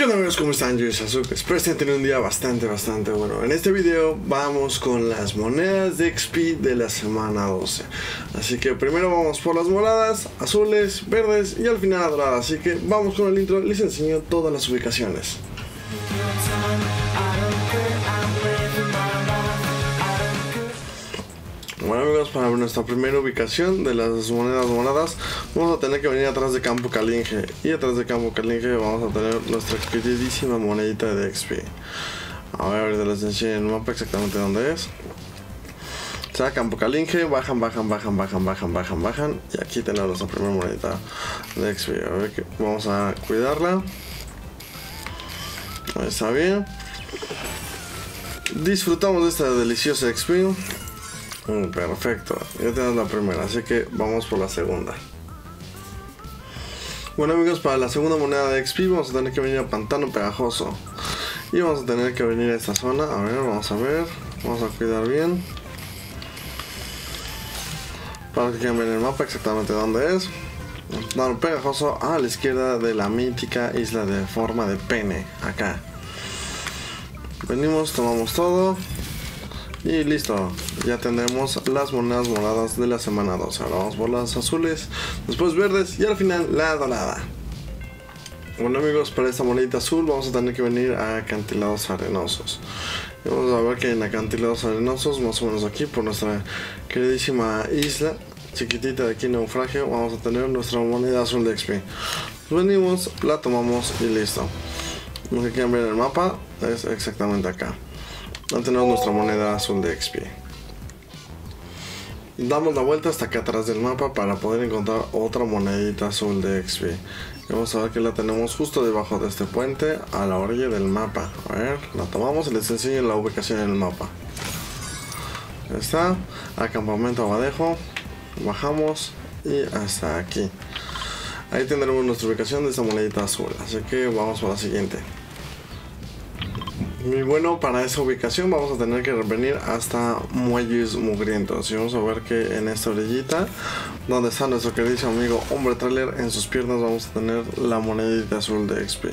¿Qué onda amigos? ¿Cómo están? Yo soy Sasuke. Espero estén teniendo un día bastante, bastante bueno. En este video vamos con las monedas de XP de la semana 12. Así que primero vamos por las moradas, azules, verdes y al final doradas. Así que vamos con el intro. Les enseño todas las ubicaciones. Amigos, para nuestra primera ubicación de las monedas moradas vamos a tener que venir atrás de Campo Calinge y atrás de Campo Calinge vamos a tener nuestra queridísima monedita de XP. A ver, ahorita les enseño el mapa exactamente dónde es. O sea, Campo Calinge, bajan, bajan, bajan, bajan, bajan, bajan, bajan y aquí tenemos nuestra primera monedita de XP. A ver, que vamos a cuidarla. Ahí está bien. Disfrutamos de esta deliciosa XP. Mm, perfecto, ya tenemos la primera, así que vamos por la segunda. Bueno amigos, para la segunda moneda de XP vamos a tener que venir a Pantano Pegajoso. Y vamos a tener que venir a esta zona. A ver, vamos a ver. Vamos a cuidar bien. Para que quieran ver el mapa exactamente dónde es. Pantano Pegajoso a la izquierda de la mítica isla de forma de pene. Acá. Venimos, tomamos todo. Y listo, ya tendremos las monedas moradas de la semana 2. Ahora vamos por las azules, después verdes y al final la dorada. Bueno amigos, para esta monedita azul vamos a tener que venir a acantilados arenosos. Vamos a ver que en acantilados arenosos, más o menos aquí por nuestra queridísima isla, chiquitita de aquí naufragio, vamos a tener nuestra moneda azul de XP. Venimos, la tomamos y listo. Lo que quieran ver el mapa es exactamente acá. Tenemos nuestra moneda azul de XP. Damos la vuelta hasta acá atrás del mapa para poder encontrar otra monedita azul de XP. Vamos a ver que la tenemos justo debajo de este puente a la orilla del mapa. A ver, la tomamos y les enseño la ubicación en el mapa. Ahí está, acampamento abadejo, bajamos y hasta aquí. Ahí tendremos nuestra ubicación de esta monedita azul. Así que vamos para la siguiente. Y bueno, para esa ubicación vamos a tener que venir hasta Muelles Mugrientos. Y vamos a ver que en esta orillita, donde está nuestro querido amigo Hombre Trailer, en sus piernas vamos a tener la monedita azul de XP.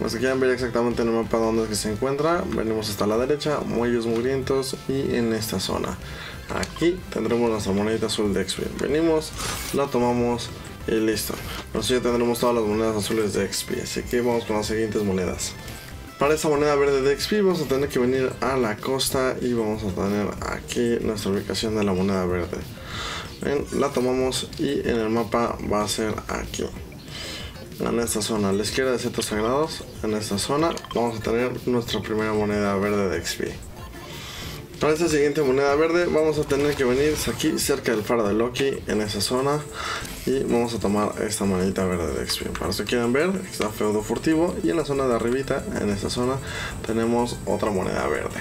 Los que quieran ver exactamente en el mapa dónde es que se encuentra, venimos hasta la derecha, Muelles Mugrientos y en esta zona. Aquí tendremos nuestra monedita azul de XP. Venimos, la tomamos y listo. Nosotros ya tendremos todas las monedas azules de XP. Así que vamos con las siguientes monedas. Para esta moneda verde de XP vamos a tener que venir a la costa y vamos a tener aquí nuestra ubicación de la moneda verde. la tomamos y en el mapa va a ser aquí. En esta zona, a la izquierda de centros sagrados, en esta zona vamos a tener nuestra primera moneda verde de XP. Para esta siguiente moneda verde vamos a tener que venir aquí cerca del faro de Loki en esa zona y vamos a tomar esta monedita verde de XP. Para los que quieran ver está feudo furtivo y en la zona de arribita en esta zona tenemos otra moneda verde.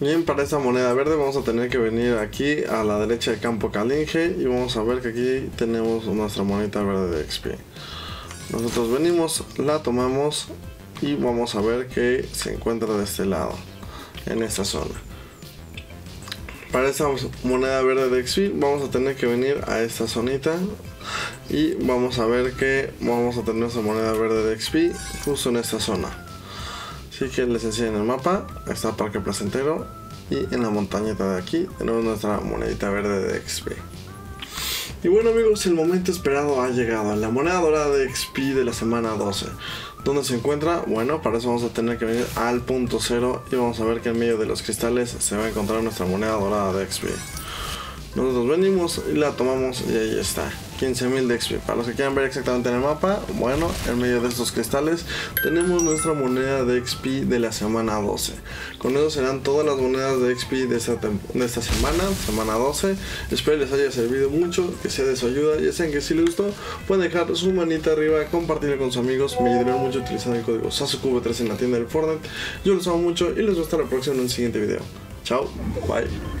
Bien, para esta moneda verde vamos a tener que venir aquí a la derecha del campo Kalinge y vamos a ver que aquí tenemos nuestra monedita verde de XP. Nosotros venimos, la tomamos y vamos a ver que se encuentra de este lado, en esta zona para esta moneda verde de XP vamos a tener que venir a esta zonita y vamos a ver que vamos a tener esa moneda verde de XP justo en esta zona así que les enseño en el mapa está parque placentero y en la montañita de aquí tenemos nuestra monedita verde de XP y bueno amigos, el momento esperado ha llegado, la moneda dorada de XP de la semana 12. ¿Dónde se encuentra? Bueno, para eso vamos a tener que venir al punto cero y vamos a ver que en medio de los cristales se va a encontrar nuestra moneda dorada de XP. Nosotros venimos y la tomamos y ahí está. 15.000 de XP. Para los que quieran ver exactamente en el mapa, bueno, en medio de estos cristales tenemos nuestra moneda de XP de la semana 12. Con eso serán todas las monedas de XP de esta, de esta semana, semana 12. Espero les haya servido mucho, que sea de su ayuda. Ya saben que si les gustó, pueden dejar su manita arriba, compartirlo con sus amigos. Me ayudarán mucho utilizando el código SASUCV3 en la tienda del Fortnite. Yo los amo mucho y les veo hasta la próxima en un siguiente video. Chao, bye.